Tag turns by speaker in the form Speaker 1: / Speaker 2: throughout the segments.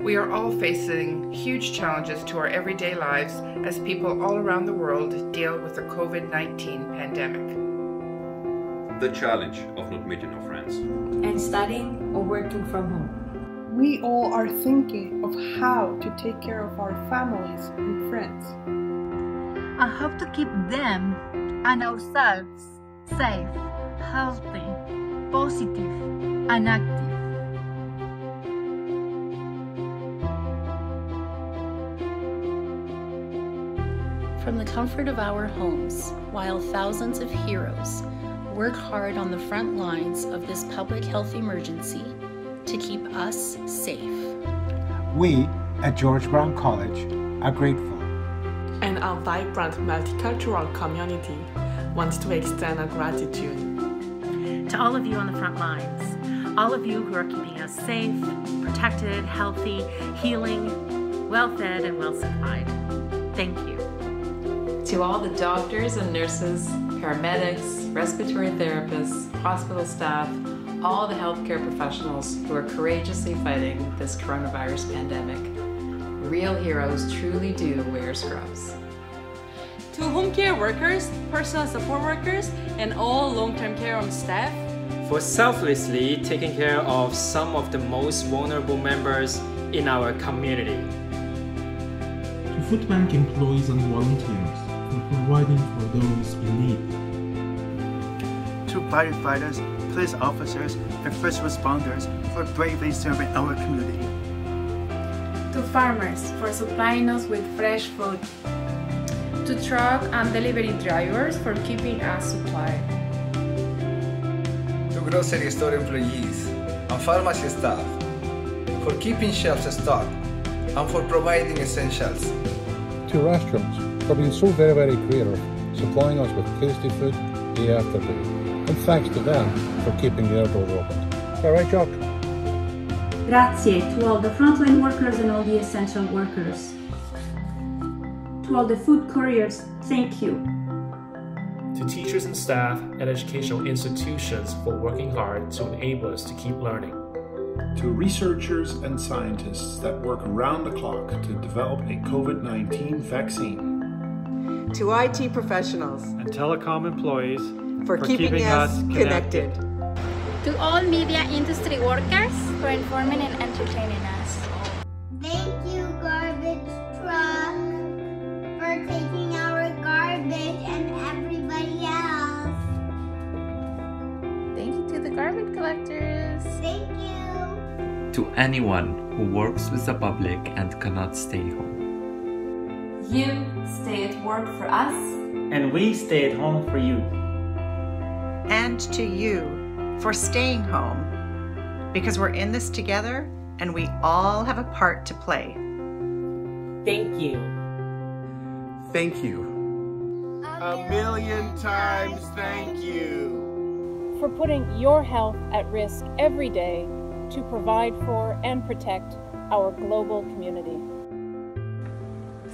Speaker 1: We are all facing huge challenges to our everyday lives as people all around the world deal with the COVID 19 pandemic.
Speaker 2: The challenge of not meeting our friends.
Speaker 3: And studying or working from home.
Speaker 4: We all are thinking of how to take care of our families and friends.
Speaker 5: And how to keep them and ourselves safe, healthy, positive, and active.
Speaker 6: From the comfort of our homes, while thousands of heroes work hard on the front lines of this public health emergency to keep us safe.
Speaker 7: We at George Brown College are grateful.
Speaker 8: And our vibrant multicultural community wants to extend our gratitude.
Speaker 9: To all of you on the front lines, all of you who are keeping us safe, protected, healthy, healing, well fed, and well supplied. Thank you.
Speaker 10: To all the doctors and nurses, paramedics, respiratory therapists, hospital staff, all the healthcare professionals who are courageously fighting this coronavirus pandemic. Real heroes truly do wear scrubs.
Speaker 11: To home care workers, personal support workers, and all long-term care home staff,
Speaker 12: for selflessly taking care of some of the most vulnerable members in our community.
Speaker 13: To food bank employees and volunteers for providing for those in need.
Speaker 14: To firefighters, police officers, and first responders for bravely serving our community.
Speaker 15: To farmers for supplying us with fresh food. To truck and delivery drivers for keeping us supplied.
Speaker 16: To grocery store employees and pharmacy staff for keeping shelves stocked and for providing essentials.
Speaker 17: To restaurants for being so very, very creative, supplying us with tasty food day after day. And thanks to them for keeping their door open. All right, Jock?
Speaker 18: Grazie to all the frontline workers and all the essential workers. To all the food couriers, thank you.
Speaker 19: To teachers and staff at educational institutions for working hard to enable us to keep learning.
Speaker 20: To researchers and scientists that work around the clock to develop a COVID 19 vaccine.
Speaker 21: To IT professionals
Speaker 22: and telecom employees
Speaker 21: for, for keeping, keeping, us connected. connected.
Speaker 23: To all media industry workers for informing and entertaining us.
Speaker 24: Thank you, garbage truck, for taking our garbage and everybody else.
Speaker 23: Thank you to the garbage collectors.
Speaker 24: Thank you.
Speaker 25: To anyone who works with the public and cannot stay home.
Speaker 26: You stay at work for us.
Speaker 27: And we stay at home for you
Speaker 28: and to you for staying home because we're in this together and we all have a part to play.
Speaker 11: Thank you.
Speaker 29: Thank you.
Speaker 30: A million times thank you.
Speaker 31: For putting your health at risk every day to provide for and protect our global community.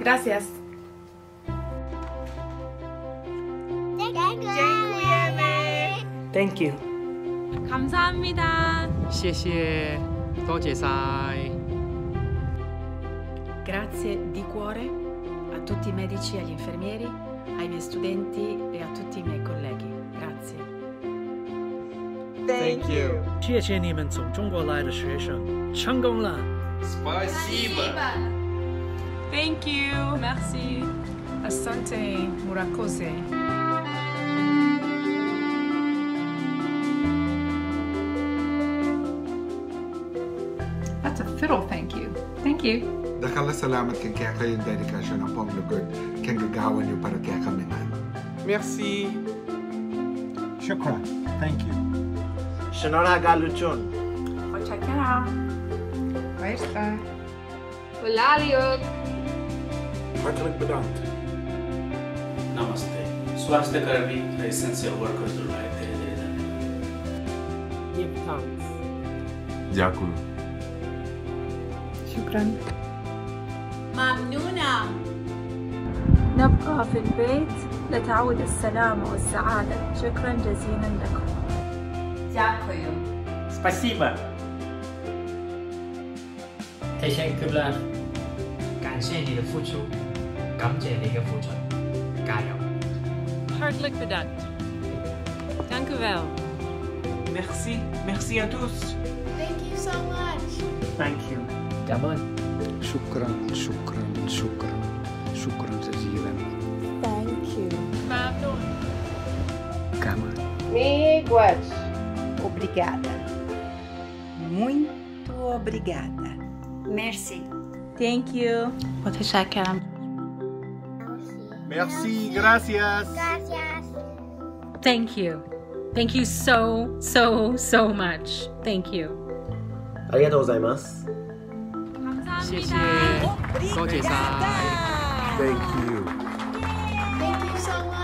Speaker 15: Gracias.
Speaker 8: Thank you.
Speaker 9: 감사합니다.
Speaker 32: 谢谢，多谢晒。
Speaker 3: Grazie di cuore a tutti i medici e agli infermieri, ai miei studenti e a tutti i miei colleghi. Grazie.
Speaker 30: Thank you.
Speaker 22: 谢谢你们从中国来的学生，成功了。
Speaker 30: Спасибо.
Speaker 11: Thank you. Merci.
Speaker 15: Asante Murakose.
Speaker 1: That's a fiddle thank you. Thank you.
Speaker 20: Dakala salamat kay kaya kayong dedikasyon ng panglugod kay gagawan niyo para kaya kami man.
Speaker 30: Merci.
Speaker 7: Shukran. Thank you.
Speaker 30: Shanora Galuchon.
Speaker 15: Hoşçakala.
Speaker 1: Bye,
Speaker 33: Hola Liuk.
Speaker 34: Hartelijk bedankt.
Speaker 35: Namaste. स्वास्थ्यकर्मी र essential वर्कर्सहरूलाई धेरै धेरै धन्यवाद
Speaker 36: Give thanks.
Speaker 24: Дякую.
Speaker 37: شكرا
Speaker 26: ممنونة
Speaker 18: نبقى في البيت لتعود السلامة والسعادة شكرا جزيلا لكم
Speaker 26: Дякую.
Speaker 38: Спасибо. Teşekkürler. 感谢你的付出， 感謝你嘅付出，加油
Speaker 11: ！Hartelijk bedankt. Dank u wel.
Speaker 38: Merci, merci à tous.
Speaker 15: Thank you so much.
Speaker 38: Thank you.
Speaker 39: Shukran, shukran, shukran, shukran.
Speaker 11: Thank you.
Speaker 40: Obrigada. Muito obrigada.
Speaker 26: Merci.
Speaker 18: Thank you.
Speaker 41: Vou deixar aquela
Speaker 24: Merci, gracias.
Speaker 15: Gracias.
Speaker 10: Thank you. Thank you so, so, so much. Thank you.
Speaker 42: you.
Speaker 24: Thank you so much.